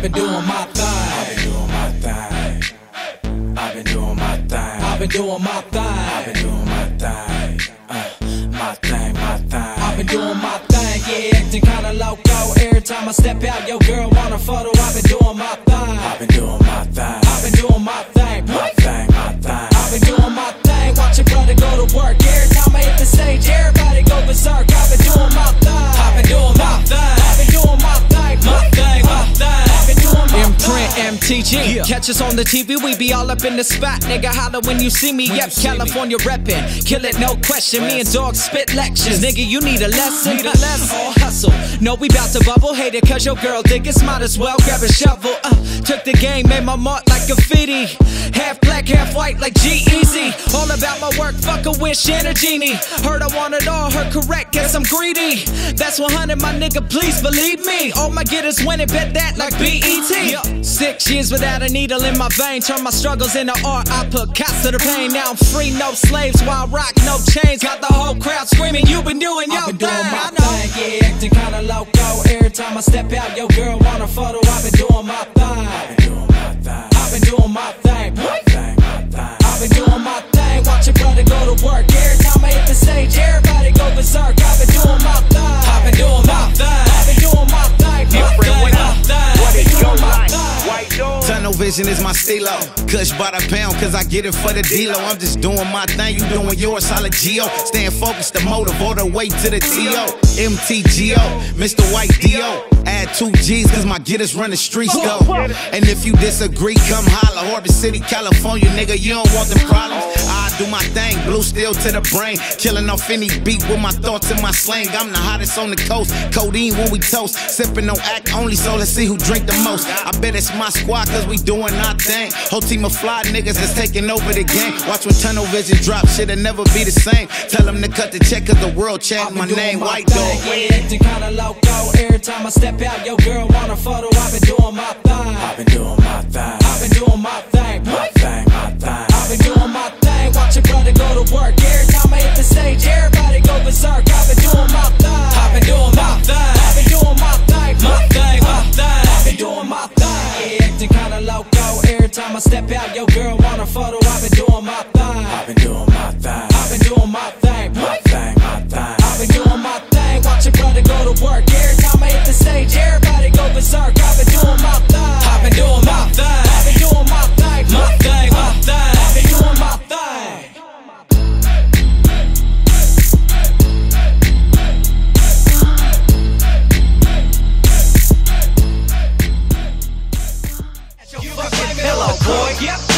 I've been doing my thing. I've been doing my thing. I've been doing my thing. I've been doing my thing. I've been doing my thing. I've been doing my thing. Uh, my thing, my thing. I've been doing my thing, yeah, acting kinda loco. Every time I step out, your girl want a photo. I've been doing MTG. Catch us on the TV, we be all up in the spot. Nigga, holla when you see me. When yep, see me. California reppin'. Kill it, no question. Me and dog spit lectures. Nigga, you need a lesson. Need a lesson. All hustle. No, we bout to bubble. Hate it cause your girl think it's might as well grab a shovel. Uh, took the game, made my mark graffiti. Half black, half white like G-Eazy. All about my work, fuck a wish and a genie. Heard I want it all, heard correct, guess I'm greedy. That's 100, my nigga, please believe me. All my getters win it, bet that like BET. Six years without a needle in my vein, turn my struggles into art. I put cots to the pain. Now I'm free, no slaves, while I rock, no chains. Got the whole crowd screaming, you been doing your been thing. doing my I know. thing, yeah, acting kinda loco. Every time I step out, your girl want a photo. My vision is my stilo. Kush by the pound, cause I get it for the dealer. I'm just doing my thing, you doing yours, solid Geo. Staying focused, the motive, all the way to the TO. MTGO, Mr. White DO. Add two G's, cause my getters run the streets though. And if you disagree, come holla. Orbit City, California, nigga, you don't want them problems. I do my thing, blue steel to the brain. Killing off any beat with my thoughts and my slang. I'm the hottest on the coast. Codeine when we toast. Sipping no act only, so let's see who drink the most. I bet it's my squad, cause we doing our thing. Whole team of fly niggas that's taking over the game. Watch when tunnel vision drop, shit'll never be the same. Tell them to cut the check, cause the world I've chanting my doing name, my White thing, Dog. Yeah, acting kinda loco. Every time I step out, your girl want a photo. I've been doing my thing. I've been doing my thing. I've been doing. My step out, your girl want a photo. I've been doing my thing. Yep,